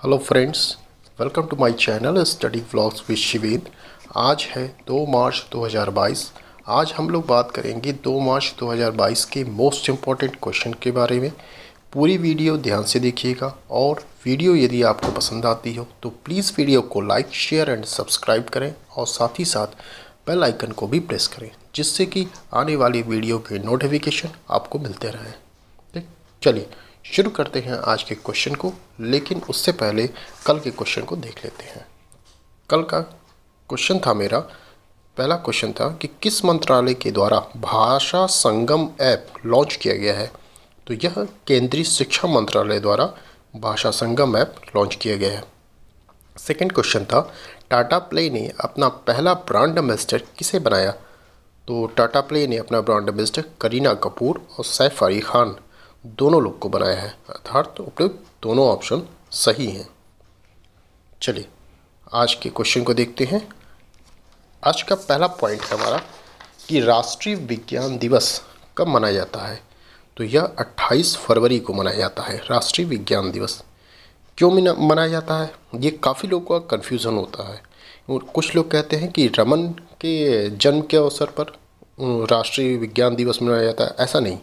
Hello friends welcome to my channel study vlogs with Shived आज है 2 मार्च 2022 आज हम लोग बात करेंगे 2 मार्च 2022 के मोस्ट इंपॉर्टेंट क्वेश्चन के बारे में। पूरी वीडियो ध्यान से देखिएगा और वीडियो यदि आपको पसंद आती हो तो प्लीज़ वीडियो को लाइक शेयर एंड सब्सक्राइब करें और साथ ही साथ बेल आइकन को भी प्रेस करें, जिससे कि आने वाली वीडियो के नोटिफिकेशन आपको मिलते रहें। ठीक, चलिए। शुरू करते हैं आज के क्वेश्चन को, लेकिन उससे पहले कल के क्वेश्चन को देख लेते हैं। कल का क्वेश्चन था मेरा, पहला क्वेश्चन था कि किस मंत्रालय के द्वारा भाषा संगम ऐप लॉन्च किया गया है? तो यह केंद्रीय शिक्षा मंत्रालय द्वारा भाषा संगम ऐप लॉन्च किया गया है। सेकंड क्वेश्चन था टाटा प्ले ने अपना पहला ब्रांड एम्बेसडर किसे बनाया? तो टाटा प्ले ने अपना ब्रांड एम्बेसडर करीना कपूर और सैफ अली खान। दोनों लोग को बनाया है। अर्थात तो उपयुक्त दोनों ऑप्शन सही हैं। चलिए, आज के क्वेश्चन को देखते हैं। आज का पहला पॉइंट है हमारा कि राष्ट्रीय विज्ञान दिवस कब मनाया जाता है? तो यह 28 फरवरी को मनाया जाता है, राष्ट्रीय विज्ञान दिवस। क्यों मनाया जाता है? ये काफ़ी लोगों का कन्फ्यूज़न होता है। और कुछ लोग कहते हैं कि रमन के जन्म के अवसर पर राष्ट्रीय विज्ञान दिवस मनाया जाता है। ऐसा नहीं।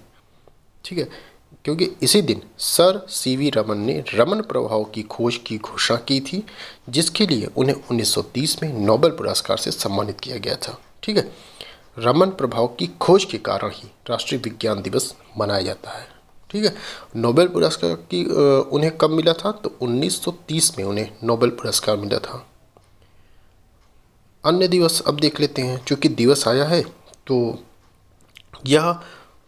ठीक है क्योंकि इसी दिन सर सी वी रमन ने रमन प्रभाव की खोज की घोषणा की थी, जिसके लिए उन्हें 1930 में नोबेल पुरस्कार से सम्मानित किया गया था। ठीक है? रमन प्रभाव की खोज के कारण ही राष्ट्रीय विज्ञान दिवस मनाया जाता है। ठीक है? नोबेल पुरस्कार की उन्हें कब मिला था? तो 1930 में उन्हें नोबेल पुरस्कार मिला था। अन्य दिवस अब देख लेते हैं। चूँकि दिवस आया है तो यह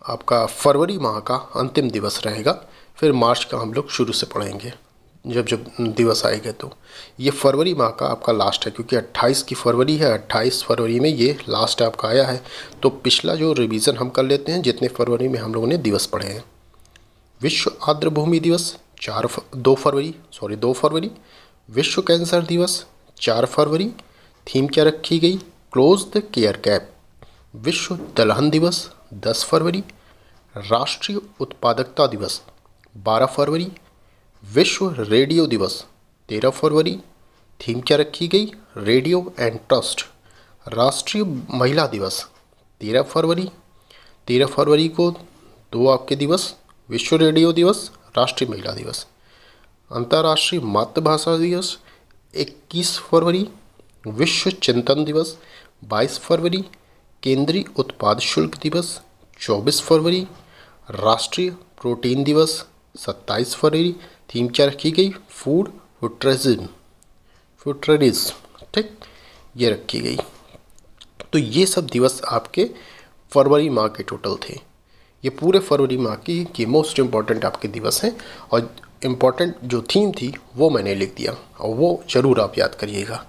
आपका फरवरी माह का अंतिम दिवस रहेगा। फिर मार्च का हम लोग शुरू से पढ़ेंगे। जब जब दिवस आएगा तो। ये फरवरी माह का आपका लास्ट है, क्योंकि 28 की फरवरी है 28 फरवरी में ये लास्ट आपका आया है। तो पिछला जो रिवीजन हम कर लेते हैं, जितने फरवरी में हम लोगों ने दिवस पढ़े हैं। विश्व आर्द्र भूमि दिवस, चार दो फरवरी सॉरी दो फरवरी। विश्व कैंसर दिवस, चार फरवरी। थीम क्या रखी गई? क्लोज द केयर कैप विश्व दलहन दिवस, दस फरवरी। राष्ट्रीय उत्पादकता दिवस 12 फरवरी, विश्व रेडियो दिवस 13 फरवरी, थीम क्या रखी गई? रेडियो एंड ट्रस्ट, राष्ट्रीय महिला दिवस 13 फरवरी 13 फरवरी को दो आपके दिवस, विश्व रेडियो दिवस, राष्ट्रीय महिला दिवस, अंतर्राष्ट्रीय मातृभाषा दिवस 21 फरवरी, विश्व चिंतन दिवस 22 फरवरी, केंद्रीय उत्पाद शुल्क दिवस 24 फरवरी राष्ट्रीय प्रोटीन दिवस 27 फरवरी, थीम क्या रखी गई, फ़ूड फुट्रिज्म फुट्रिज्म ठीक, ये रखी गई। तो ये सब दिवस आपके फरवरी माह के टोटल थे। ये पूरे फरवरी माह की की मोस्ट इंपॉर्टेंट आपके दिवस हैं और इंपॉर्टेंट जो थीम थी, वो मैंने लिख दिया। और वो ज़रूर आप याद करिएगा।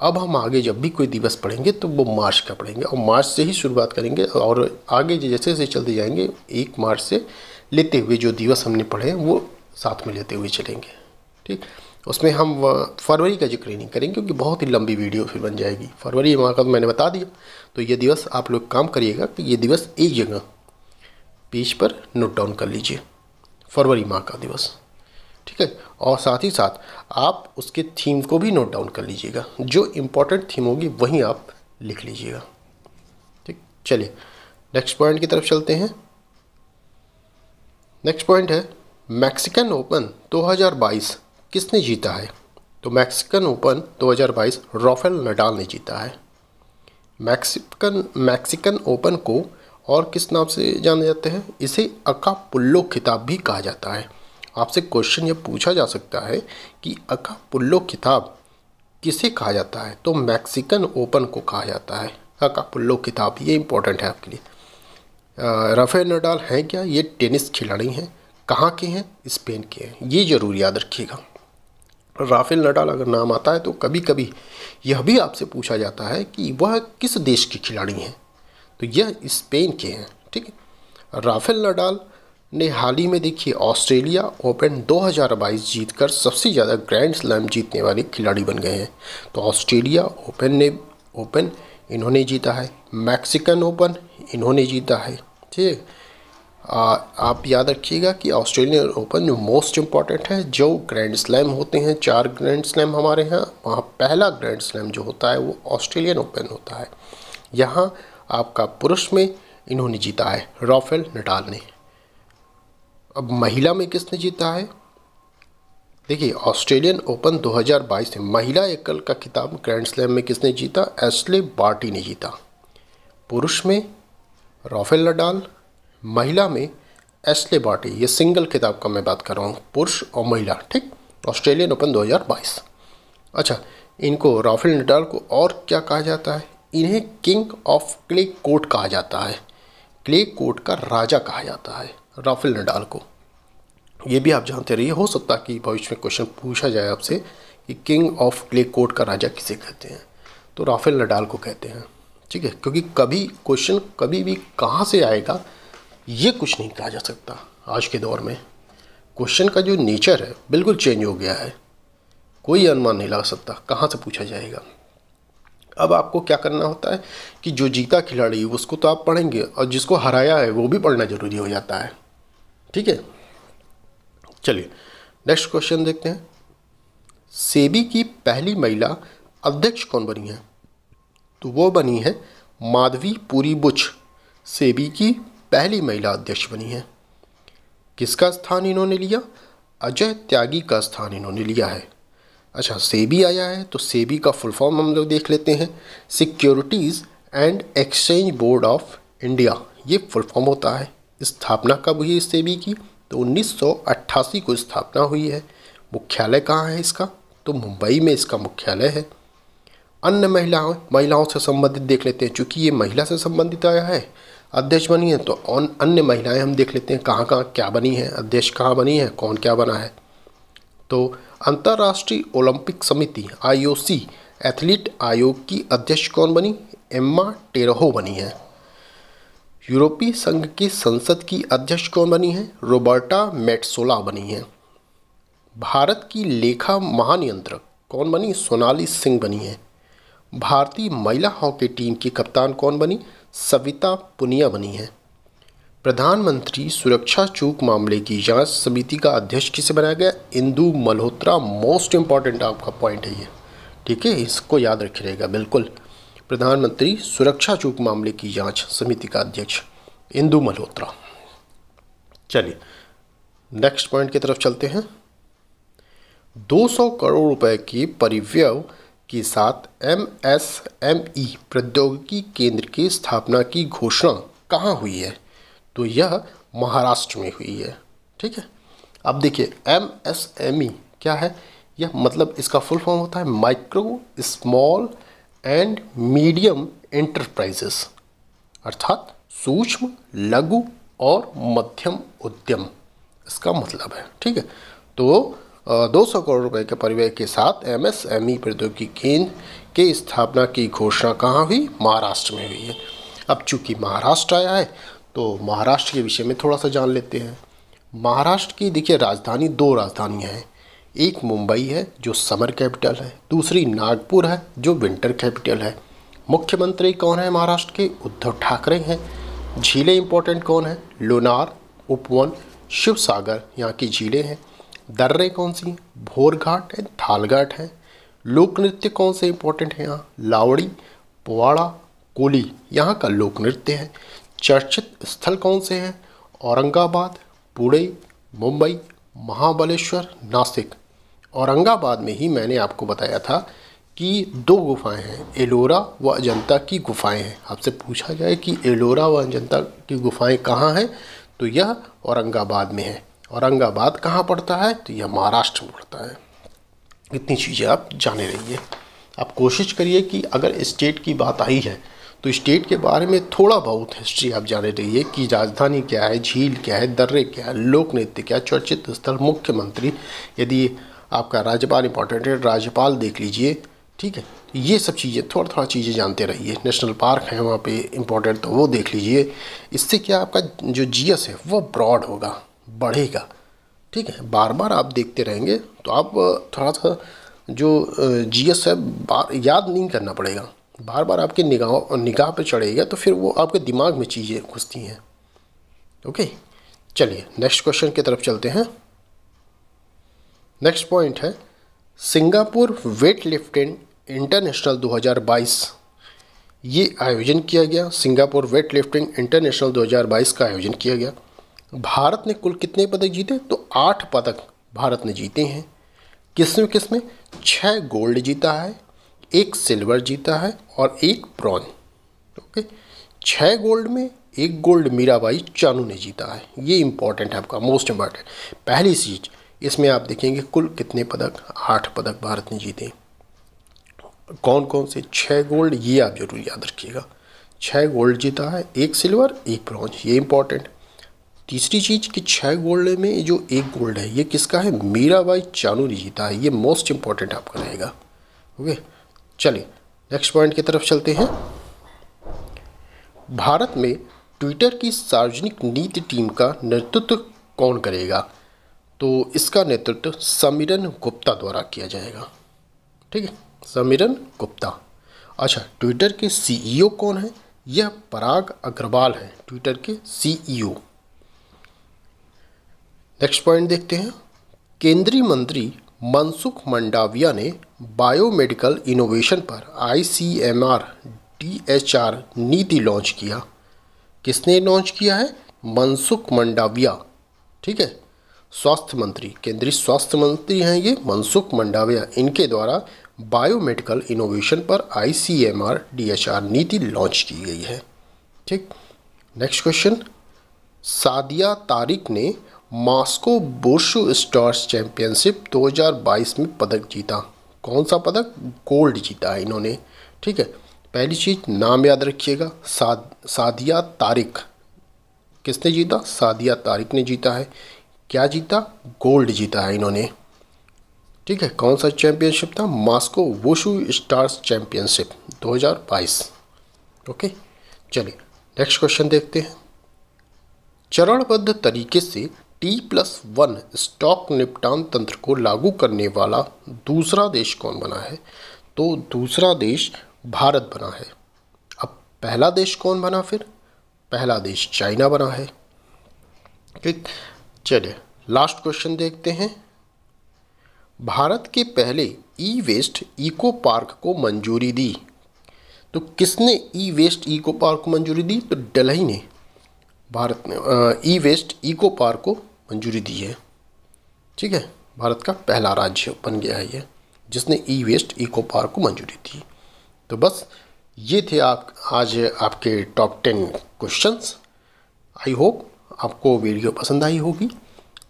अब हम आगे जब भी कोई दिवस पढ़ेंगे तो वो मार्च का पढ़ेंगे और मार्च से ही शुरुआत करेंगे और आगे जैसे जैसे चलते जाएँगे, एक मार्च से लेते हुए जो दिवस हमने पढ़े हैं, वो साथ में लेते हुए चलेंगे। ठीक? उसमें हम फरवरी का ज़िक्र नहीं करेंगे, क्योंकि बहुत ही लंबी वीडियो फिर बन जाएगी। फरवरी माह का तो मैंने बता दिया। तो ये दिवस आप लोग काम करिएगा कि ये दिवस एक जगह, पेज पर नोट डाउन कर लीजिए। फरवरी माह का दिवस। ठीक है? और साथ ही साथ आप उसके थीम को भी नोट डाउन कर लीजिएगा। जो इम्पोर्टेंट थीम होगी, वहीं आप लिख लीजिएगा। ठीक? चलिए नेक्स्ट पॉइंट की तरफ़ चलते हैं। नेक्स्ट पॉइंट है मैक्सिकन ओपन 2022 किसने जीता है? तो मैक्सिकन ओपन 2022 राफेल नडाल ने जीता है। मैक्सिकन मैक्सिकन ओपन को और किस नाम से जाने जाते हैं? इसे अकापुल्लो खिताब भी कहा जाता है। आपसे क्वेश्चन ये पूछा जा सकता है कि अकापुल्लो किताब किसे कहा जाता है? तो मैक्सिकन ओपन को कहा जाता है। अकापुल्लो किताब, ये इम्पोर्टेंट है आपके लिए। राफेल नडाल हैं क्या? ये टेनिस खिलाड़ी हैं। कहाँ के हैं? स्पेन के हैं। ये ज़रूर याद रखिएगा। राफेल नडाल अगर नाम आता है तो कभी कभी यह भी आपसे पूछा जाता है कि वह किस देश के खिलाड़ी हैं? तो यह स्पेन के हैं, ठीक है? राफेल नडाल ने हाल ही में देखिए ऑस्ट्रेलिया ओपन 2022 जीतकर सबसे ज़्यादा ग्रैंड स्लैम जीतने वाले खिलाड़ी बन गए हैं। तो ऑस्ट्रेलिया ओपन ने ओपन इन्होंने जीता है। मैक्सिकन ओपन इन्होंने जीता है। ठीक आ, आप याद रखिएगा कि ऑस्ट्रेलियन ओपन जो मोस्ट इंपॉर्टेंट है जो ग्रैंड स्लैम होते हैं चार ग्रैंड स्लैम हमारे यहाँ वहाँ पहला ग्रैंड स्लैम जो होता है वो ऑस्ट्रेलियन ओपन होता है। यहाँ आपका पुरुष में इन्होंने जीता है राफेल नडाल ने। अब महिला में किसने जीता है? देखिए, ऑस्ट्रेलियन ओपन 2022 में महिला एकल का खिताब ग्रैंड स्लैम में किसने जीता? एस्ले बार्टी ने जीता। पुरुष में राफेल नडाल, महिला में एस्ले बार्टी। ये सिंगल खिताब का मैं बात कर रहा हूँ, पुरुष और महिला, ठीक? ऑस्ट्रेलियन ओपन 2022 अच्छा इनको राफेल नडाल को और क्या कहा जाता है? इन्हें किंग ऑफ़ क्ले कोर्ट कहा जाता है। क्ले कोर्ट का राजा कहा जाता है। राफेल नडाल को। ये भी आप जानते रहिए, हो सकता है कि भविष्य में क्वेश्चन पूछा जाए आपसे कि किंग ऑफ़ क्ले कोर्ट का राजा किसे कहते हैं। तो राफेल नडाल को कहते हैं, ठीक है? क्योंकि कभी क्वेश्चन कभी भी कहाँ से आएगा, ये कुछ नहीं कहा जा सकता आज के दौर में। क्वेश्चन का जो नेचर है, बिल्कुल चेंज हो गया है। कोई अनुमान नहीं लगा सकता कहाँ से पूछा जाएगा। अब आपको क्या करना होता है कि जो जीता खिलाड़ी, उसको तो आप पढ़ेंगे और जिसको हराया है, वो भी पढ़ना ज़रूरी हो जाता है। ठीक है? चलिए नेक्स्ट क्वेश्चन देखते हैं। सेबी की पहली महिला अध्यक्ष कौन बनी है? तो वो बनी है माधवी पूरी बुच सेबी की पहली महिला अध्यक्ष बनी है। किसका स्थान इन्होंने लिया? अजय त्यागी का स्थान इन्होंने लिया है। अच्छा सेबी आया है तो सेबी का फुल फॉर्म हम लोग देख लेते हैं। Securities and exchange board of India ये फुल फॉर्म होता है। स्थापना कब हुई इस सेबी की? तो 1988 को स्थापना हुई है। मुख्यालय कहाँ है इसका? तो मुंबई में इसका मुख्यालय है। अन्य महिलाओं महिलाओं से संबंधित देख लेते हैं, चूँकि ये महिला से संबंधित आया है। अध्यक्ष बनी है तो अन्य महिलाएँ हम देख लेते हैं कहाँ कहाँ क्या बनी है, अध्यक्ष कहाँ बनी है, कौन क्या बना है। तो अंतर्राष्ट्रीय ओलंपिक समिति आईओसी एथलीट आयोग की अध्यक्ष कौन बनी? एम्मा टेरहो बनी है। यूरोपीय संघ की संसद की अध्यक्ष कौन बनी है? रोबर्टा मेटसोला बनी है। भारत की लेखा महानियंत्रक कौन बनी? सोनाली सिंह बनी है। भारतीय महिला हॉकी टीम की कप्तान कौन बनी? सविता पुनिया बनी है। प्रधानमंत्री सुरक्षा चूक मामले की जाँच समिति का अध्यक्ष किसे बनाया गया? इंदु मल्होत्रा मोस्ट इंपॉर्टेंट आपका पॉइंट है ये। ठीक है, इसको याद रखिएगा बिल्कुल। प्रधानमंत्री सुरक्षा चूक मामले की जाँच समिति का अध्यक्ष, इंदु मल्होत्रा। चलिए नेक्स्ट पॉइंट की तरफ़ चलते हैं। 200 करोड़ रुपए की परिव्यय के साथ एम एस एम ई प्रौद्योगिकी केंद्र की स्थापना की घोषणा कहाँ हुई है? तो यह महाराष्ट्र में हुई है। ठीक है? अब देखिए एम एस एम ई क्या है? यह मतलब इसका फुल फॉर्म होता है micro small and medium enterprises अर्थात सूक्ष्म, लघु और मध्यम उद्यम। इसका मतलब है। ठीक है? तो दो सौ करोड़ रुपए के परिव्यय के साथ एम एस एम ई प्रौद्योगिकी केंद्र के स्थापना की घोषणा कहाँ हुई? महाराष्ट्र में हुई है। अब चूँकि महाराष्ट्र आया है तो महाराष्ट्र के विषय में थोड़ा सा जान लेते हैं। महाराष्ट्र की, देखिए, राजधानी दो राजधानियाँ हैं। एक मुंबई है, जो समर कैपिटल है। दूसरी नागपुर है, जो विंटर कैपिटल है। मुख्यमंत्री कौन है महाराष्ट्र के? उद्धव ठाकरे हैं। झीलें इंपॉर्टेंट कौन है? लोनार, उपवन शिव सागर यहाँ की झीलें हैं। दर्रे कौन सी? भोर घाट है थाल घाट है। लोक नृत्य कौन से इंपॉर्टेंट हैं यहाँ? लावड़ी, पुवाड़ा, कोली, यहाँ का लोक नृत्य है। चर्चित स्थल कौन से हैं? औरंगाबाद, पुणे, मुंबई, महाबलेश्वर, नासिक। औरंगाबाद में ही मैंने आपको बताया था कि दो गुफाएँ हैं, एलोरा व अजंता की गुफाएँ हैं। आपसे पूछा जाए कि एलोरा व अजंता की गुफाएँ कहाँ हैं तो यह औरंगाबाद में है। औरंगाबाद कहाँ पड़ता है? तो यह महाराष्ट्र में पड़ता है। इतनी चीज़ें आप जाने रहिए। आप कोशिश करिए कि अगर स्टेट की बात आई है तो स्टेट के बारे में थोड़ा बहुत हिस्ट्री आप जाने रहिए कि राजधानी क्या है, झील क्या है, दर्रे क्या है, लोक नृत्य क्या है, चर्चित स्थल, मुख्यमंत्री। यदि आपका राज्यपाल इंपॉर्टेंट है, राज्यपाल देख लीजिए, ठीक है? ये सब चीज़ें थोड़ा थोड़ा चीज़ें जानते रहिए। नेशनल पार्क है वहाँ पे इम्पोर्टेंट तो वो देख लीजिए। इससे क्या आपका जो जीएस है, वो ब्रॉड होगा, बढ़ेगा, ठीक है? बार बार आप देखते रहेंगे तो आप थोड़ा सा जो जी एस है, बार, याद नहीं करना पड़ेगा। बार बार आपके निगाह निगाह पर चढ़ेगा तो फिर वो आपके दिमाग में चीज़ें घुसती हैं। ओके चलिए नेक्स्ट क्वेश्चन की तरफ़ चलते हैं। नेक्स्ट पॉइंट है, सिंगापुर वेट लिफ्टिंग इंटरनेशनल 2022 ये आयोजन किया गया, सिंगापुर वेट लिफ्टिंग इंटरनेशनल 2022 का आयोजन किया गया। भारत ने कुल कितने पदक जीते? तो आठ पदक भारत ने जीते हैं। किसमें किसमें छः गोल्ड जीता है एक सिल्वर जीता है और एक ब्रॉन्ज। ओके? छः गोल्ड में एक गोल्ड मीराबाई चानू ने जीता है। ये इंपॉर्टेंट है आपका मोस्ट इंपॉर्टेंट पहली चीज़ इसमें आप देखेंगे कुल कितने पदक, आठ पदक भारत ने जीते कौन कौन से छः गोल्ड, ये आप ज़रूर याद रखिएगा। छः गोल्ड जीता है, एक सिल्वर, एक ब्रॉन्ज, ये इंपॉर्टेंट तीसरी चीज़ कि छः गोल्ड में जो एक गोल्ड है, ये किसका है? मीराबाई चानू ने जीता है, ये मोस्ट इंपॉर्टेंट आपका रहेगा। ओके? चलिए नेक्स्ट पॉइंट की तरफ़ चलते हैं। भारत में ट्विटर की सार्वजनिक नीति टीम का नेतृत्व कौन करेगा? तो इसका नेतृत्व समीरन गुप्ता द्वारा किया जाएगा। ठीक है, समीरन गुप्ता। अच्छा ट्विटर के सीईओ कौन है? यह पराग अग्रवाल है ट्विटर के सीईओ नेक्स्ट पॉइंट देखते हैं। केंद्रीय मंत्री मनसुख मंडाविया ने बायोमेडिकल इनोवेशन पर आईसीएमआर, डीएचआर नीति लॉन्च किया। किसने लॉन्च किया है? मनसुख मंडाविया। ठीक है? स्वास्थ्य मंत्री, केंद्रीय स्वास्थ्य मंत्री हैं ये मनसुख मंडाविया। इनके द्वारा बायोमेडिकल इनोवेशन पर आईसीएमआर, डीएचआर नीति लॉन्च की गई है। ठीक? Next question. सादिया तारिक ने मास्को बोर्शो स्टार्स चैंपियनशिप 2022 में पदक जीता। कौन सा पदक? गोल्ड जीता है इन्होंने। ठीक है, पहली चीज़ नाम याद रखिएगा। साद, सादिया तारिक। किसने जीता? सादिया तारिक ने जीता है। क्या जीता? गोल्ड जीता है इन्होंने। ठीक है, कौन सा चैंपियनशिप था? Moscow wushu stars championship 2022 okay, चलिए, नेक्स्ट क्वेश्चन देखते हैं। चरणबद्ध तरीके से टी प्लस वन स्टॉक निपटान तंत्र को लागू करने वाला दूसरा देश कौन बना है? तो दूसरा देश भारत बना है। अब पहला देश कौन बना फिर? पहला देश चाइना बना है। ठीक, चलिए लास्ट क्वेश्चन देखते हैं। भारत के पहले ई वेस्ट इको पार्क को मंजूरी दी। तो किसने ई वेस्ट इको पार्क को मंजूरी दी? तो डलही ने। भारत ने ई वेस्ट इको पार्क को मंजूरी दी है। ठीक है? भारत का पहला राज्य बन गया है ये, जिसने ई वेस्ट इको पार्क को मंजूरी दी। तो बस, ये थे आप, आज आपके top ten questions I hope आपको वीडियो पसंद आई होगी।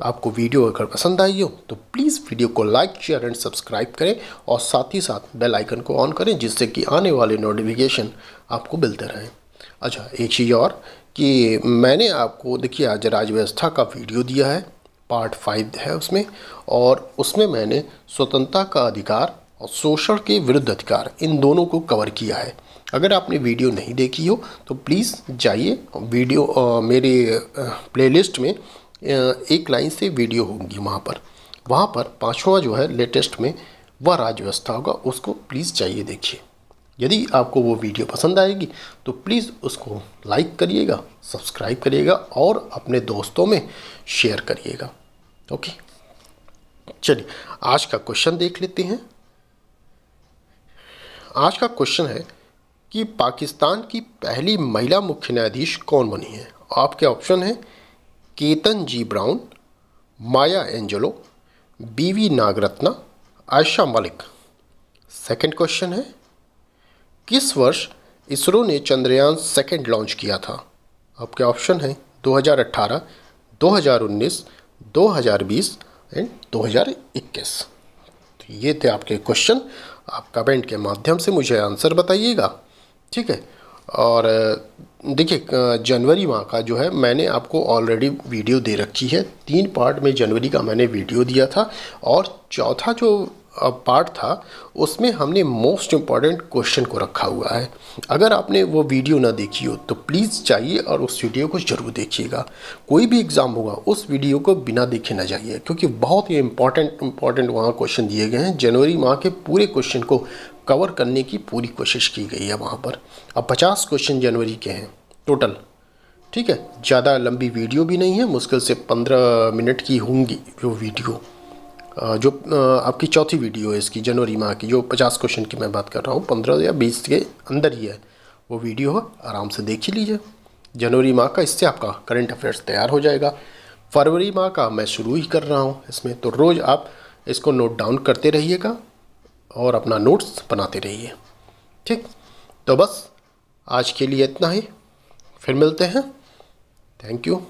आपको वीडियो अगर पसंद आई हो तो प्लीज़ वीडियो को लाइक शेयर एंड सब्सक्राइब करें और साथ ही साथ बेल आइकन को ऑन करें, जिससे कि आने वाले नोटिफिकेशन आपको मिलते रहें। अच्छा एक चीज़ और कि मैंने आपको देखिए आज राजव्यवस्था का वीडियो दिया है पार्ट फाइव है उसमें और उसमें मैंने स्वतंत्रता का अधिकार और शोषण के विरुद्ध अधिकार इन दोनों को कवर किया है। अगर आपने वीडियो नहीं देखी हो तो प्लीज़ जाइए वीडियो आ, मेरे प्लेलिस्ट में एक लाइन से वीडियो होंगी वहाँ पर। वहाँ पर पाँचवा जो है लेटेस्ट में वह राज्य व्यवस्था होगा उसको प्लीज़ चाहिए देखिए। यदि आपको वो वीडियो पसंद आएगी तो प्लीज़ उसको लाइक करिएगा, सब्सक्राइब करिएगा और अपने दोस्तों में शेयर करिएगा। ओके? चलिए, आज का क्वेश्चन देख लेते हैं। आज का क्वेश्चन है कि पाकिस्तान की पहली महिला मुख्य न्यायाधीश कौन बनी है? आपके ऑप्शन है, Ketanji Brown, Maya Angelou, B V Nagarathna, Ayesha Malik. Second question है किस वर्ष इसरो ने चंद्रयान सेकेंड लॉन्च किया था? आपके ऑप्शन है? 2018, 2019, 2020 एंड 2021 तो ये थे आपके क्वेश्चन। आप कमेंट के माध्यम से मुझे आंसर बताइएगा। ठीक है? और देखिए जनवरी माह का जो है मैंने आपको ऑलरेडी वीडियो दे रखी है। तीन पार्ट में जनवरी का मैंने वीडियो दिया था। और चौथा जो पार्ट था, उसमें हमने मोस्ट इंपॉर्टेंट क्वेश्चन को रखा हुआ है। अगर आपने वो वीडियो ना देखी हो तो प्लीज़ चाहिए और उस वीडियो को ज़रूर देखिएगा। कोई भी एग्ज़ाम होगा, उस वीडियो को बिना देखे ना जाइए, क्योंकि बहुत ही इंपॉर्टेंट इंपॉर्टेंट वहाँ क्वेश्चन दिए गए हैं। जनवरी माह के पूरे क्वेश्चन को कवर करने की पूरी कोशिश की गई है वहाँ पर। अब पचास क्वेश्चन जनवरी के हैं टोटल ठीक है? ज़्यादा लंबी वीडियो भी नहीं है, मुश्किल से पंद्रह मिनट की होंगी वो वीडियो जो आपकी चौथी वीडियो है इसकी, जनवरी माह की, जो पचास क्वेश्चन की मैं बात कर रहा हूँ, पंद्रह या बीस के अंदर ही है, वो वीडियो आराम से देख ही लीजिए। जनवरी माह का इससे आपका करंट अफेयर्स तैयार हो जाएगा। फरवरी माह का मैं शुरू ही कर रहा हूँ इसमें तो रोज़ आप इसको नोट डाउन करते रहिएगा और अपना नोट्स बनाते रहिए। ठीक? तो बस, आज के लिए इतना ही, फिर मिलते हैं। Thank you